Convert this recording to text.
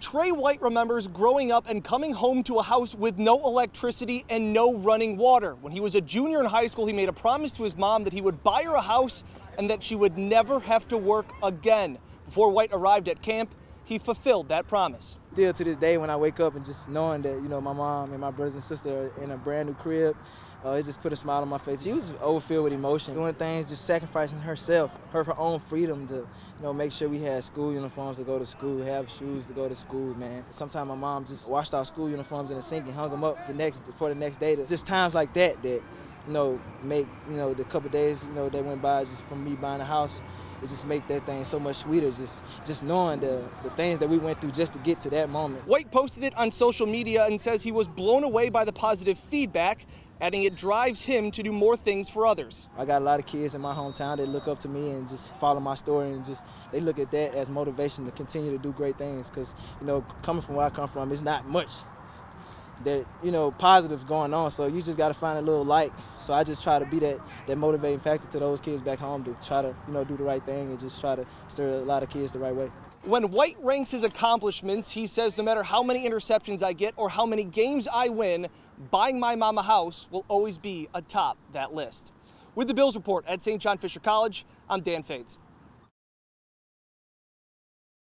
Tre White remembers growing up and coming home to a house with no electricity and no running water. When he was a junior in high school, he made a promise to his mom that he would buy her a house and that she would never have to work again. Before White arrived at camp, he fulfilled that promise. Still to this day, when I wake up and just knowing that, you know, my mom and my brothers and sister are in a brand new crib, uh, it just put a smile on my face. She was overfilled with emotion, doing things, just sacrificing herself, her, her own freedom to, you know, make sure we had school uniforms to go to school, have shoes to go to school, man. Sometimes my mom just washed our school uniforms in the sink and hung them up the next for the next day. Just times like that that, you know, make, you know, the couple days, you know, that went by just from me buying a house it just make that thing so much sweeter just just knowing the, the things that we went through just to get to that moment. White posted it on social media and says he was blown away by the positive feedback, adding it drives him to do more things for others. I got a lot of kids in my hometown that look up to me and just follow my story and just they look at that as motivation to continue to do great things because you know coming from where I come from it's not much that you know positive going on. So you just got to find a little light. So I just try to be that that motivating factor to those kids back home to try to you know do the right thing and just try to stir a lot of kids the right way. When White ranks his accomplishments, he says no matter how many interceptions I get or how many games I win, buying my mom a house will always be atop that list. With the Bills report at St. John Fisher College, I'm Dan Fades.